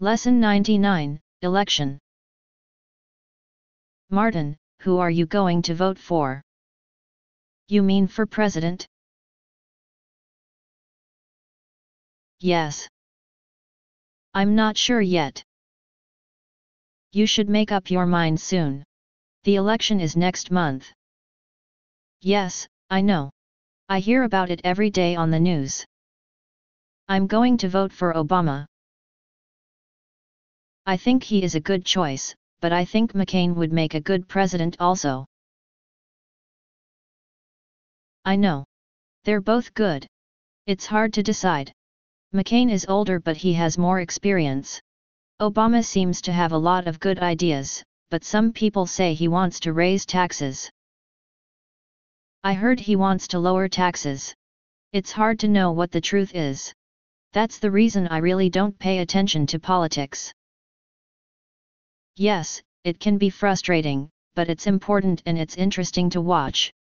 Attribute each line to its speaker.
Speaker 1: Lesson 99 Election Martin, who are you going to vote for? You mean for president? Yes. I'm not sure yet. You should make up your mind soon. The election is next month. Yes, I know. I hear about it every day on the news. I'm going to vote for Obama. I think he is a good choice, but I think McCain would make a good president also. I know. They're both good. It's hard to decide. McCain is older but he has more experience. Obama seems to have a lot of good ideas, but some people say he wants to raise taxes. I heard he wants to lower taxes. It's hard to know what the truth is. That's the reason I really don't pay attention to politics. Yes, it can be frustrating, but it's important and it's interesting to watch.